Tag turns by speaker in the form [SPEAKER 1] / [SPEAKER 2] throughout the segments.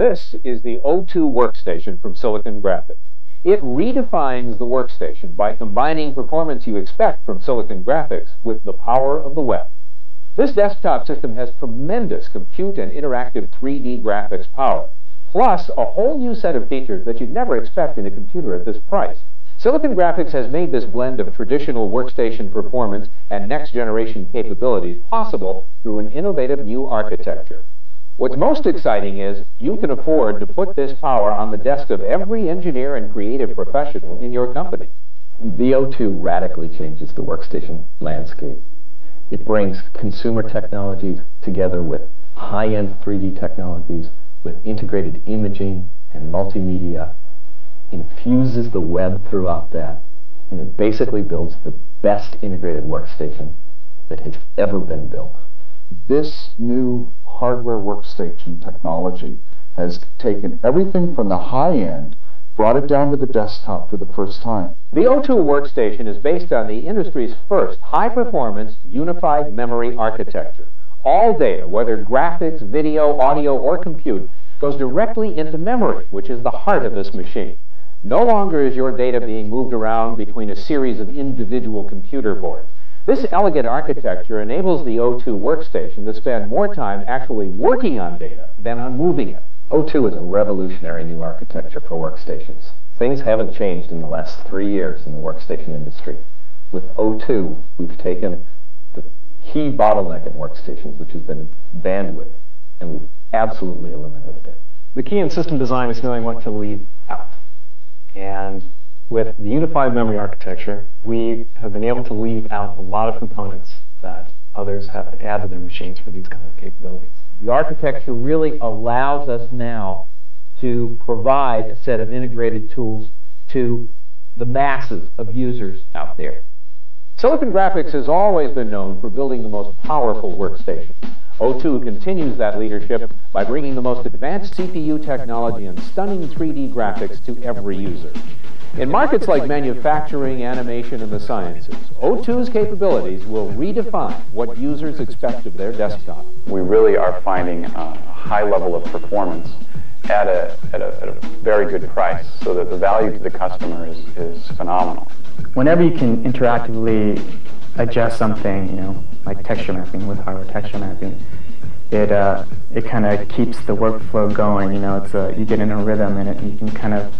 [SPEAKER 1] This is the O2 workstation from Silicon Graphics. It redefines the workstation by combining performance you expect from Silicon Graphics with the power of the web. This desktop system has tremendous compute and interactive 3D graphics power, plus a whole new set of features that you'd never expect in a computer at this price. Silicon Graphics has made this blend of traditional workstation performance and next-generation capabilities possible through an innovative new architecture. What's most exciting is you can afford to put this power on the desk of every engineer and creative professional in your company.
[SPEAKER 2] The O2 radically changes the workstation landscape. It brings consumer technologies together with high-end 3D technologies, with integrated imaging and multimedia infuses the web throughout that, and it basically builds the best integrated workstation that has ever been built.
[SPEAKER 3] This new hardware workstation technology has taken everything from the high end, brought it down to the desktop for the first time.
[SPEAKER 1] The O2 workstation is based on the industry's first high-performance unified memory architecture. All data, whether graphics, video, audio, or compute, goes directly into memory, which is the heart of this machine. No longer is your data being moved around between a series of individual computer boards. This elegant architecture enables the O2 workstation to spend more time actually working on data than on moving it.
[SPEAKER 2] O2 is a revolutionary new architecture for workstations. Things haven't changed in the last three years in the workstation industry. With O2, we've taken the key bottleneck in workstations, which has been bandwidth, and we've absolutely eliminated it.
[SPEAKER 4] The key in system design is knowing what to leave out. And with the unified memory architecture, we have been able to leave out a lot of components that others have to add to their machines for these kind of capabilities.
[SPEAKER 5] The architecture really allows us now to provide a set of integrated tools to the masses of users out there.
[SPEAKER 1] Silicon Graphics has always been known for building the most powerful workstations. O2 continues that leadership by bringing the most advanced CPU technology and stunning 3D graphics to every user. In markets like manufacturing, animation, and the sciences, O2's capabilities will redefine what users expect of their desktop.
[SPEAKER 6] We really are finding a high level of performance at a, at a, at a very good price so that the value to the customer is, is phenomenal.
[SPEAKER 7] Whenever you can interactively adjust something, you know, like texture mapping with hardware texture mapping, it uh, it kind of keeps the workflow going. You know, it's a, you get in a rhythm in it, and you can kind of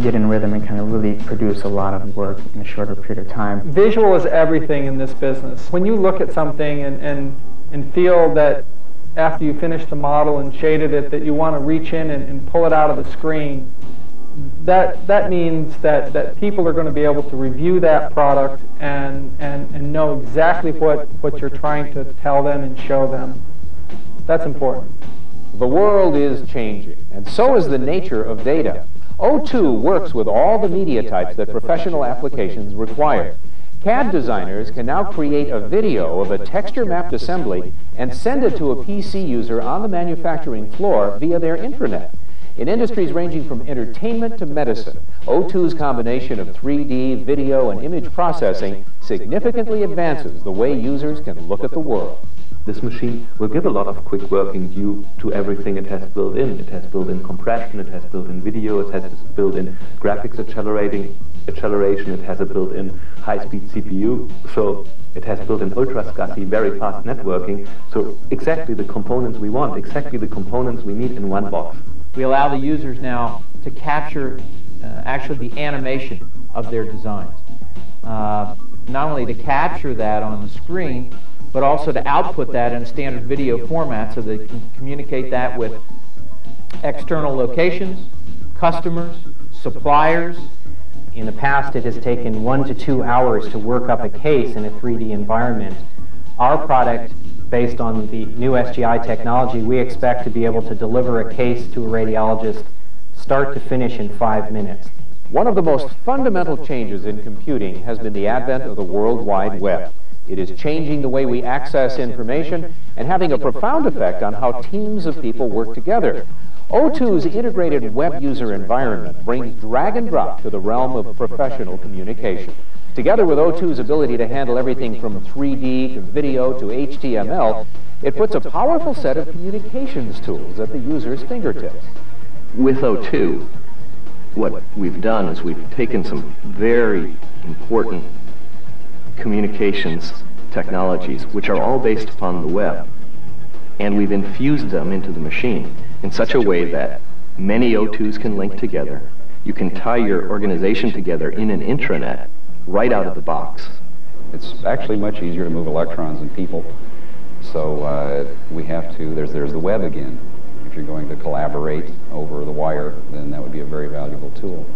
[SPEAKER 7] get in rhythm and kind of really produce a lot of work in a shorter period of time.
[SPEAKER 8] Visual is everything in this business. When you look at something and, and, and feel that after you finish the model and shaded it that you want to reach in and, and pull it out of the screen, that that means that, that people are going to be able to review that product and, and, and know exactly what, what you're trying to tell them and show them. That's important.
[SPEAKER 1] The world is changing, and so is the nature of data. O2 works with all the media types that professional applications require. CAD designers can now create a video of a texture-mapped assembly and send it to a PC user on the manufacturing floor via their intranet. In industries ranging from entertainment to medicine, O2's combination of 3D, video, and image processing significantly advances the way users can look at the world.
[SPEAKER 9] This machine will give a lot of quick working due to everything it has built in. It has built in compression, it has built in video, it has built in graphics accelerating, acceleration, it has a built-in high-speed CPU, so it has built in ultra SCSI, very fast networking, so exactly the components we want, exactly the components we need in one box.
[SPEAKER 5] We allow the users now to capture uh, actually the animation of their designs. Uh, not only to capture that on the screen, but also to output that in a standard video format so they can communicate that with external locations, customers, suppliers.
[SPEAKER 10] In the past, it has taken one to two hours to work up a case in a 3D environment. Our product based on the new SGI technology, we expect to be able to deliver a case to a radiologist start to finish in five minutes.
[SPEAKER 1] One of the most fundamental changes in computing has been the advent of the World Wide Web. It is changing the way we access information and having a profound effect on how teams of people work together. O2's integrated web user environment brings drag and drop to the realm of professional communication. Together with O2's ability to handle everything from 3D to video to HTML, It puts a powerful set of communications tools at the user's fingertips.
[SPEAKER 2] With O2, what we've done is we've taken some very important communications technologies, which are all based upon the web, and we've infused them into the machine in such a way that many O2s can link together. You can tie your organization together in an intranet right out of the box.
[SPEAKER 11] It's actually much easier to move electrons than people. So uh, we have to, there's, there's the web again. If you're going to collaborate over the wire, then that would be a very valuable tool.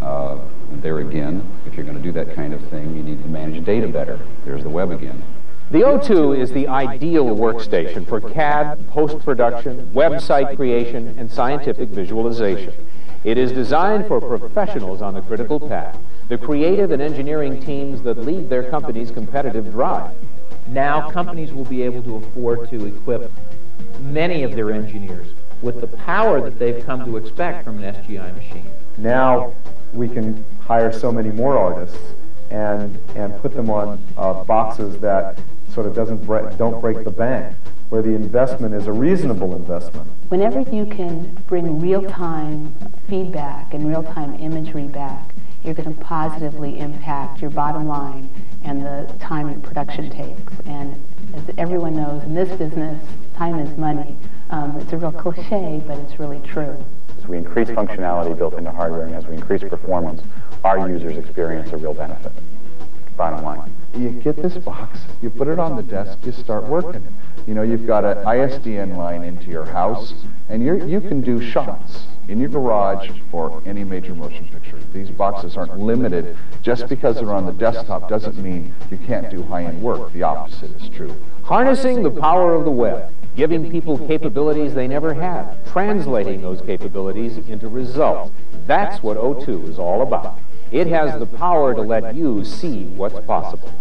[SPEAKER 11] Uh, there again, if you're going to do that kind of thing, you need to manage data better. There's the web again.
[SPEAKER 1] The O2 is the ideal workstation for CAD, post-production, website creation, and scientific visualization. It is designed for professionals on the critical path, the creative and engineering teams that lead their company's competitive drive.
[SPEAKER 5] Now companies will be able to afford to equip many of their engineers with the power that they've come to expect from an SGI machine.
[SPEAKER 12] Now we can hire so many more artists and, and put them on uh, boxes that sort of doesn't bre don't break the bank, where the investment is a reasonable investment.
[SPEAKER 13] Whenever you can bring real-time feedback and real-time imagery back, you're going to positively impact your bottom line and the time your production takes. And as everyone knows, in this business, time is money. Um, it's a real cliche, but it's really true.
[SPEAKER 6] As we increase functionality built into hardware and as we increase performance, our users experience a real benefit. Bottom line.
[SPEAKER 3] You get this box, you put it on the desk, you start working. You know, you've got an ISDN line into your house, and you you can do shots in your garage for any major motion picture. These boxes aren't limited. Just because they're on the desktop doesn't mean you can't do high-end work. The opposite is true.
[SPEAKER 1] Harnessing the power of the web, giving people capabilities they never had, translating those capabilities into results. That's what O2 is all about. It has the power to let you see what's possible.